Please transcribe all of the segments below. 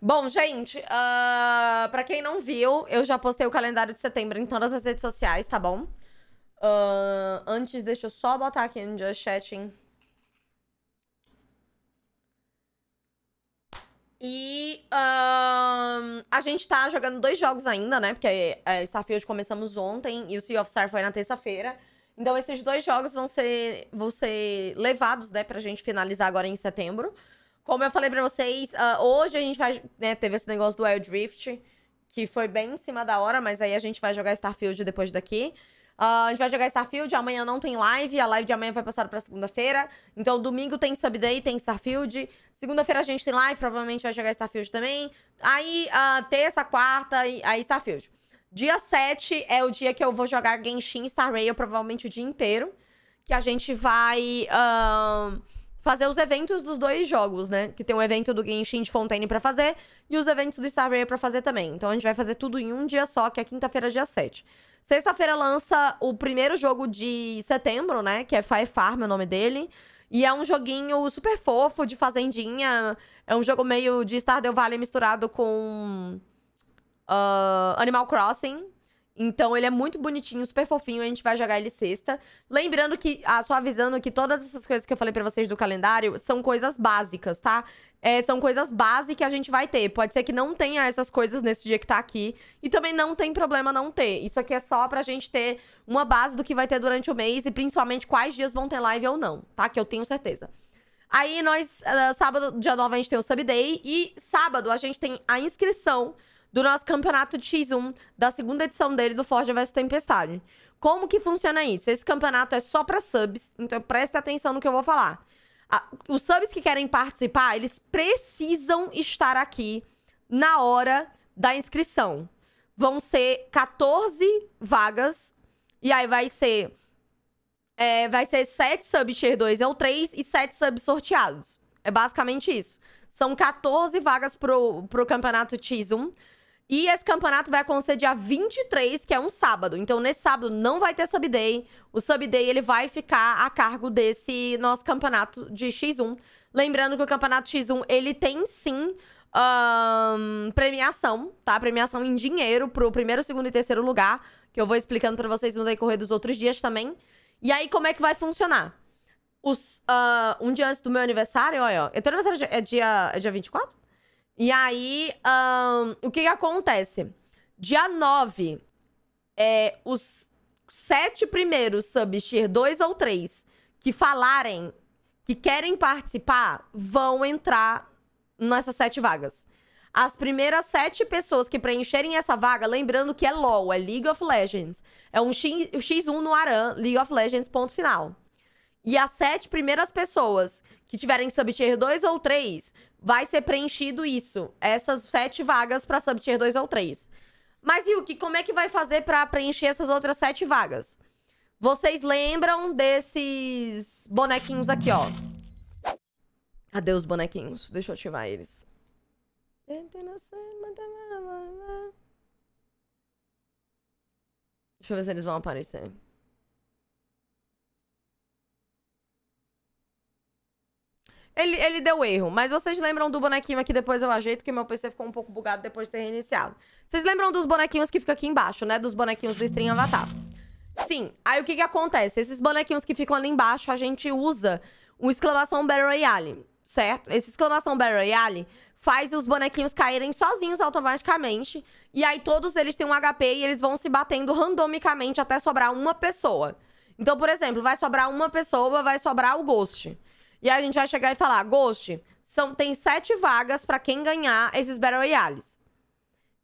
Bom, gente, uh, pra quem não viu, eu já postei o calendário de setembro em todas as redes sociais, tá bom? Uh, antes, deixa eu só botar aqui no Just Chatting. E uh, a gente tá jogando dois jogos ainda, né? Porque é, Starfield começamos ontem e o Sea of Star foi na terça-feira. Então esses dois jogos vão ser, vão ser levados, né, pra gente finalizar agora em setembro. Como eu falei pra vocês, uh, hoje a gente vai. Né, teve esse negócio do Wild Drift, que foi bem em cima da hora, mas aí a gente vai jogar Starfield depois daqui. Uh, a gente vai jogar Starfield, amanhã não tem live, a live de amanhã vai passar pra segunda-feira. Então, domingo tem Subday, tem Starfield. Segunda-feira a gente tem live, provavelmente vai jogar Starfield também. Aí, uh, terça, quarta, aí Starfield. Dia 7 é o dia que eu vou jogar Genshin Star Rail, provavelmente o dia inteiro. Que a gente vai. Uh fazer os eventos dos dois jogos, né? Que tem o evento do Genshin de Fontaine para fazer e os eventos do Star Rail pra fazer também. Então a gente vai fazer tudo em um dia só, que é quinta-feira, dia 7. Sexta-feira lança o primeiro jogo de setembro, né? Que é Fire Farm, é o nome dele. E é um joguinho super fofo, de fazendinha. É um jogo meio de Stardew Valley misturado com uh, Animal Crossing. Então ele é muito bonitinho, super fofinho, a gente vai jogar ele sexta. Lembrando que, ah, só avisando que todas essas coisas que eu falei para vocês do calendário são coisas básicas, tá? É, são coisas básicas que a gente vai ter. Pode ser que não tenha essas coisas nesse dia que tá aqui. E também não tem problema não ter. Isso aqui é só pra gente ter uma base do que vai ter durante o mês e principalmente quais dias vão ter live ou não, tá? Que eu tenho certeza. Aí nós, uh, sábado, dia 9, a gente tem o Sub Day. E sábado a gente tem a inscrição do nosso campeonato de X1, da segunda edição dele do Forja vs Tempestade. Como que funciona isso? Esse campeonato é só para subs, então preste atenção no que eu vou falar. os subs que querem participar, eles precisam estar aqui na hora da inscrição. Vão ser 14 vagas, e aí vai ser. É, vai ser 7 subs tier 2 ou 3 e 7 subs sorteados. É basicamente isso. São 14 vagas pro, pro campeonato X1. E esse campeonato vai acontecer dia 23, que é um sábado. Então, nesse sábado não vai ter subday. O subday ele vai ficar a cargo desse nosso campeonato de X1. Lembrando que o campeonato X1 ele tem sim um, premiação, tá? Premiação em dinheiro pro primeiro, segundo e terceiro lugar, que eu vou explicando para vocês no decorrer dos outros dias também. E aí, como é que vai funcionar? Os, uh, um dia antes do meu aniversário, olha, ó. Teu aniversário é dia, é dia 24? E aí, um, o que, que acontece? Dia 9, é, os sete primeiros subs tier 2 ou 3 que falarem que querem participar vão entrar nessas sete vagas. As primeiras sete pessoas que preencherem essa vaga, lembrando que é LOL, é League of Legends. É um X, X1 no Aran, League of Legends, ponto final. E as sete primeiras pessoas que tiverem subtier 2 ou 3, vai ser preenchido isso. Essas sete vagas para subtier 2 ou 3. Mas, Yuki, como é que vai fazer para preencher essas outras sete vagas? Vocês lembram desses bonequinhos aqui, ó? Cadê os bonequinhos? Deixa eu ativar eles. Deixa eu ver se eles vão aparecer. Ele, ele deu erro, mas vocês lembram do bonequinho aqui, depois eu ajeito, que meu PC ficou um pouco bugado depois de ter reiniciado. Vocês lembram dos bonequinhos que ficam aqui embaixo, né? Dos bonequinhos do Stream Avatar. Sim, aí o que que acontece? Esses bonequinhos que ficam ali embaixo, a gente usa o exclamação Battle Royale, certo? Esse exclamação Battle Royale faz os bonequinhos caírem sozinhos automaticamente. E aí todos eles têm um HP e eles vão se batendo randomicamente até sobrar uma pessoa. Então, por exemplo, vai sobrar uma pessoa, vai sobrar o Ghost. E aí a gente vai chegar e falar, Ghost, são, tem sete vagas para quem ganhar esses Battle Royales.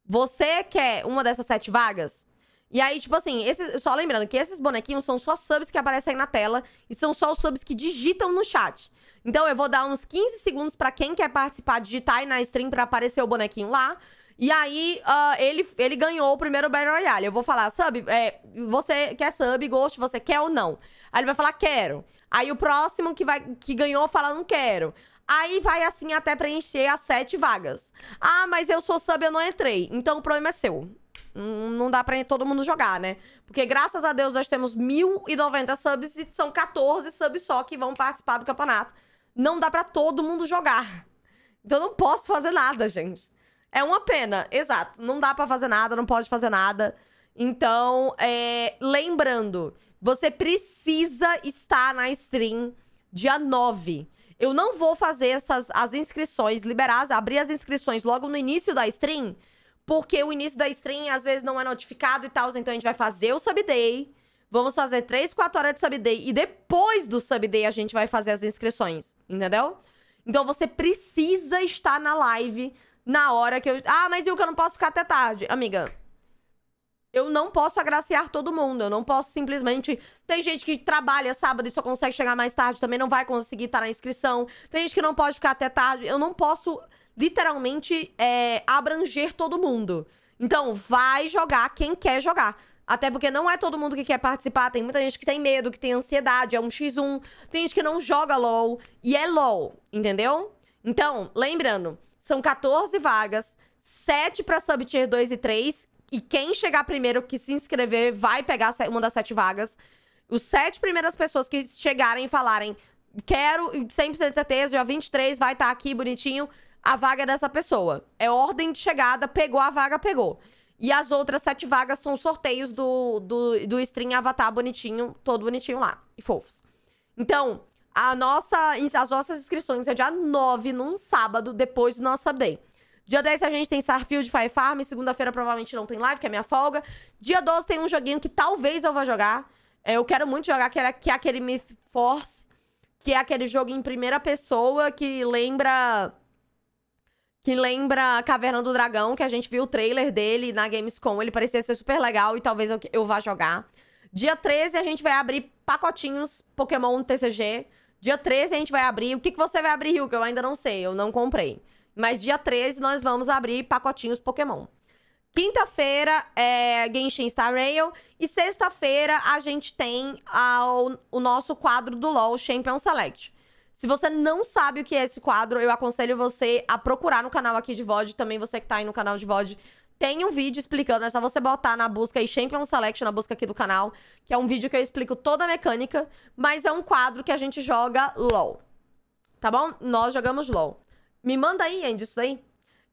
Você quer uma dessas sete vagas? E aí, tipo assim, esses, só lembrando que esses bonequinhos são só subs que aparecem aí na tela e são só os subs que digitam no chat. Então eu vou dar uns 15 segundos para quem quer participar, digitar aí na stream para aparecer o bonequinho lá. E aí, uh, ele, ele ganhou o primeiro Battle Royale. Eu vou falar, sub, é, você quer sub, Ghost, você quer ou não? Aí ele vai falar, quero. Aí o próximo que, vai, que ganhou fala, não quero. Aí vai assim até preencher as sete vagas. Ah, mas eu sou sub, eu não entrei. Então o problema é seu. Não dá pra todo mundo jogar, né? Porque graças a Deus nós temos 1.090 subs e são 14 subs só que vão participar do campeonato. Não dá pra todo mundo jogar. Então não posso fazer nada, gente. É uma pena, exato. Não dá pra fazer nada, não pode fazer nada. Então, é, lembrando, você precisa estar na stream dia 9. Eu não vou fazer essas as inscrições, liberar, abrir as inscrições logo no início da stream, porque o início da stream às vezes não é notificado e tal, então a gente vai fazer o subday. Vamos fazer 3, 4 horas de subday e depois do subday a gente vai fazer as inscrições, entendeu? Então você precisa estar na live na hora que eu. Ah, mas Ilka, eu não posso ficar até tarde. Amiga, não posso agraciar todo mundo. Eu não posso simplesmente. Tem gente que trabalha sábado e só consegue chegar mais tarde, também não vai conseguir estar na inscrição. Tem gente que não pode ficar até tarde. Eu não posso, literalmente, é, abranger todo mundo. Então, vai jogar quem quer jogar. Até porque não é todo mundo que quer participar. Tem muita gente que tem medo, que tem ansiedade, é um x1. Tem gente que não joga LOL e é LOL, entendeu? Então, lembrando, são 14 vagas, 7 para sub tier 2 e 3. E quem chegar primeiro que se inscrever vai pegar uma das 7 vagas. Os 7 primeiras pessoas que chegarem e falarem: Quero 100% de certeza, dia 23 vai estar tá aqui bonitinho. A vaga é dessa pessoa. É ordem de chegada, pegou a vaga, pegou. E as outras sete vagas são sorteios do, do, do stream avatar bonitinho, todo bonitinho lá. E fofos. Então, a nossa, as nossas inscrições é dia 9, num sábado, depois do nosso update. Dia 10 a gente tem Starfield Fire Farm. Segunda-feira provavelmente não tem live, que é minha folga. Dia 12 tem um joguinho que talvez eu vá jogar. É, eu quero muito jogar, que é, que é aquele Myth Force. Que é aquele jogo em primeira pessoa que lembra... Que lembra Caverna do Dragão, que a gente viu o trailer dele na Gamescom. Ele parecia ser super legal e talvez eu, eu vá jogar. Dia 13 a gente vai abrir pacotinhos Pokémon TCG. Dia 13 a gente vai abrir. O que, que você vai abrir, Rio? Que eu ainda não sei, eu não comprei. Mas dia 13 nós vamos abrir pacotinhos Pokémon. Quinta-feira é Genshin Star Rail. E sexta-feira a gente tem ao, o nosso quadro do LoL Champion Select. Se você não sabe o que é esse quadro, eu aconselho você a procurar no canal aqui de VOD. Também você que tá aí no canal de VOD tem um vídeo explicando, é só você botar na busca aí Champion Select, na busca aqui do canal, que é um vídeo que eu explico toda a mecânica, mas é um quadro que a gente joga LOL. Tá bom? Nós jogamos LOL. Me manda aí, Andy, isso daí.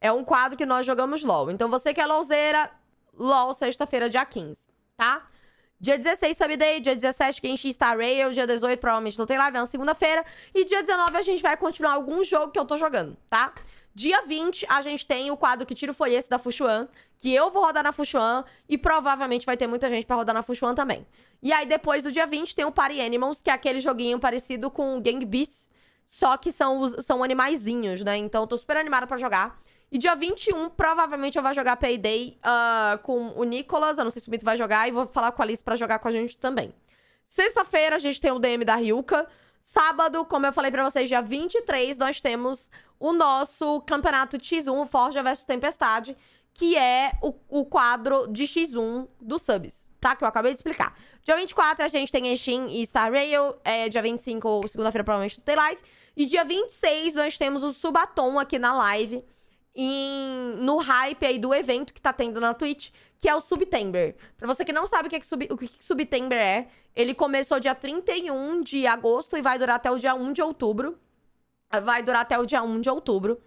É um quadro que nós jogamos LOL. Então você que é LOLzeira, LOL, sexta-feira, dia 15, tá? Dia 16, Subday. Dia 17, Genshin Star Rail. Dia 18, provavelmente não tem live, é uma segunda-feira. E dia 19, a gente vai continuar algum jogo que eu tô jogando, tá? Dia 20, a gente tem o quadro Que Tiro Foi Esse da Fuxuan, que eu vou rodar na Fuxuan e provavelmente vai ter muita gente para rodar na Fuxuan também. E aí, depois do dia 20, tem o Party Animals, que é aquele joguinho parecido com Gang Beasts, só que são, os, são animaizinhos, né? Então, tô super animada para jogar. E dia 21, provavelmente eu vou jogar Payday uh, com o Nicolas. Eu não sei se o Mito vai jogar. E vou falar com a Alice pra jogar com a gente também. Sexta-feira, a gente tem o DM da Ryuka. Sábado, como eu falei pra vocês, dia 23, nós temos o nosso campeonato X1, Forja vs Tempestade, que é o, o quadro de X1 dos subs, tá? Que eu acabei de explicar. Dia 24 a gente tem Enshin e Star Rail. É, dia 25, segunda-feira, provavelmente não tem live. E dia 26 nós temos o Subatom aqui na live. Em, no hype aí do evento que tá tendo na Twitch, que é o Subtember. Pra você que não sabe o que, é que, sub, o que, que Subtember é, ele começou dia 31 de agosto e vai durar até o dia 1 de outubro. Vai durar até o dia 1 de outubro.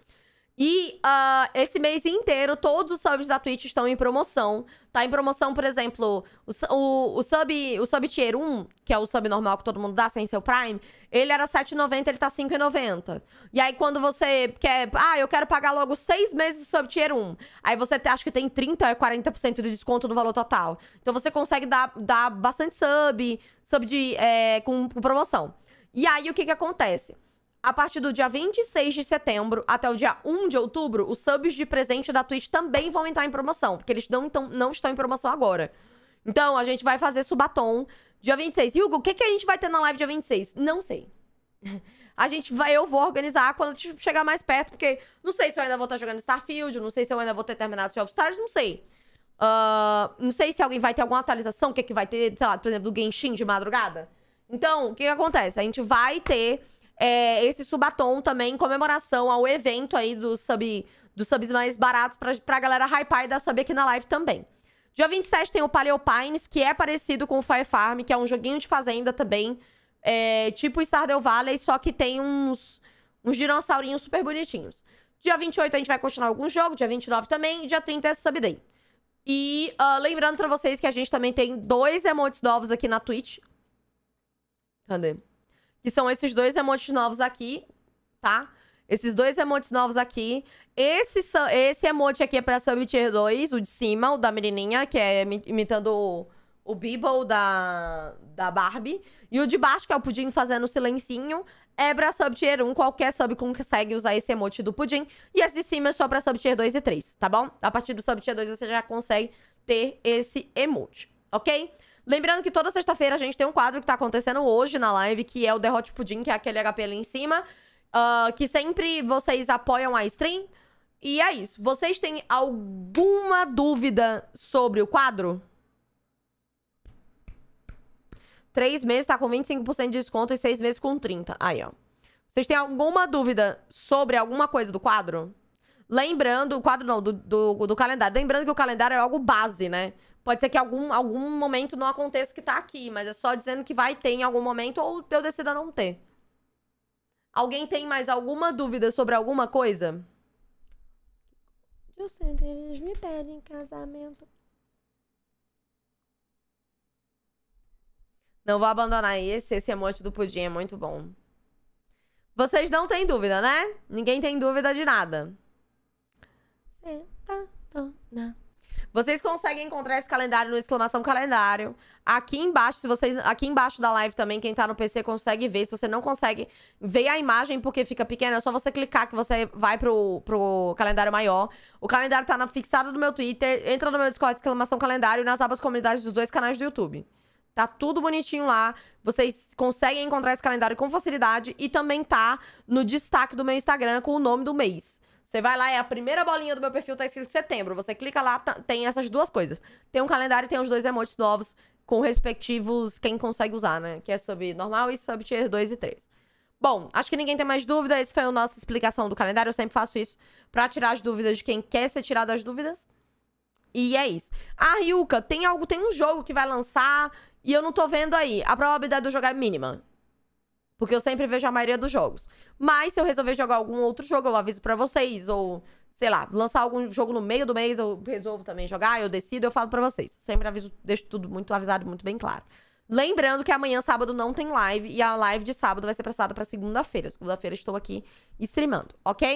E uh, esse mês inteiro, todos os subs da Twitch estão em promoção. Tá em promoção, por exemplo, o, o, o sub, o sub tier 1, que é o sub normal que todo mundo dá sem seu Prime, ele era R$7,90, ele tá R$5,90. E aí, quando você quer... Ah, eu quero pagar logo seis meses do sub tier 1. Aí você acha que tem 30%, 40% de desconto no valor total. Então você consegue dar, dar bastante sub, sub de, é, com, com promoção. E aí, o que que acontece? A partir do dia 26 de setembro até o dia 1 de outubro, os subs de presente da Twitch também vão entrar em promoção, porque eles não, não estão em promoção agora. Então, a gente vai fazer subatom dia 26. Hugo, o que, que a gente vai ter na live dia 26? Não sei. A gente vai, eu vou organizar quando chegar mais perto, porque não sei se eu ainda vou estar jogando Starfield, não sei se eu ainda vou ter terminado Sea of Stars, não sei. Uh, não sei se alguém vai ter alguma atualização, o que, que vai ter, sei lá, por exemplo, do Genshin de madrugada. Então, o que, que acontece? A gente vai ter é, esse subatom também em comemoração ao evento aí do sub, dos subs mais baratos pra, pra galera hypar e dar sub aqui na live também. Dia 27 tem o Paleopines, que é parecido com o Fire Farm, que é um joguinho de fazenda também, é, tipo Stardew Valley, só que tem uns, uns dinossaurinhos super bonitinhos. Dia 28 a gente vai continuar algum jogo, dia 29 também, e dia 30 é Sub Day. E uh, lembrando pra vocês que a gente também tem dois emotes novos aqui na Twitch. Cadê? Que são esses dois emotes novos aqui, tá? Esses dois emotes novos aqui. Esse, esse emote aqui é pra Sub Tier 2, o de cima, o da menininha, que é imitando o, o Bibble da, da Barbie. E o de baixo, que é o Pudim fazendo silencinho, é pra Sub Tier 1. Qualquer sub consegue usar esse emote do Pudim. E esse de cima é só pra Sub Tier 2 e 3, tá bom? A partir do Sub Tier 2 você já consegue ter esse emote, ok? Lembrando que toda sexta-feira a gente tem um quadro que tá acontecendo hoje na live, que é o Derrote Pudim, que é aquele HP ali em cima. Uh, que sempre vocês apoiam a stream. E é isso. Vocês têm alguma dúvida sobre o quadro? Três meses tá com 25% de desconto e seis meses com 30%. Aí, ó. Vocês têm alguma dúvida sobre alguma coisa do quadro? Lembrando, o quadro não, do, do, do, calendário. Lembrando que o calendário é algo base, né? Pode ser que algum, algum momento não aconteça o que tá aqui, mas é só dizendo que vai ter em algum momento ou eu decida não ter. Alguém tem mais alguma dúvida sobre alguma coisa? Eu sei, eles me pedem casamento. Não vou abandonar esse. Esse emote do pudim é muito bom. Vocês não têm dúvida, né? Ninguém tem dúvida de nada. Dona. Vocês conseguem encontrar esse calendário no exclamação calendário. Aqui embaixo, se vocês. Aqui embaixo da live também, quem tá no PC consegue ver. Se você não consegue ver a imagem porque fica pequena, é só você clicar que você vai pro, pro calendário maior. O calendário tá na fixada do meu Twitter. Entra no meu Discord, exclamação calendário, nas abas comunidades dos dois canais do YouTube. Tá tudo bonitinho lá. Vocês conseguem encontrar esse calendário com facilidade. E também tá no destaque do meu Instagram com o nome do mês. Você vai lá, é a primeira bolinha do meu perfil, tá escrito setembro. Você clica lá, tá, tem essas duas coisas. Tem um calendário e tem os dois emotes novos com respectivos quem consegue usar, né? Que é sub normal e sub tier 2 e 3. Bom, acho que ninguém tem mais dúvida. Esse foi a nossa explicação do calendário. Eu sempre faço isso pra tirar as dúvidas de quem quer ser tirado das dúvidas. E é isso. Ah, Ryuka, tem algo, tem um jogo que vai lançar e eu não tô vendo aí. A probabilidade de eu jogar é mínima. Porque eu sempre vejo a maioria dos jogos. Mas se eu resolver jogar algum outro jogo, eu aviso para vocês. Ou, sei lá, lançar algum jogo no meio do mês, eu resolvo também jogar, eu decido, eu falo para vocês. Sempre aviso, deixo tudo muito avisado, muito bem claro. Lembrando que amanhã, sábado, não tem live. E a live de sábado vai ser prestada para segunda-feira. Segunda-feira estou aqui streamando, ok?